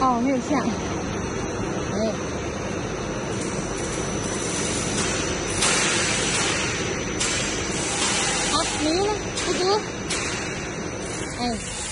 哦没有线没有好没了不足哎。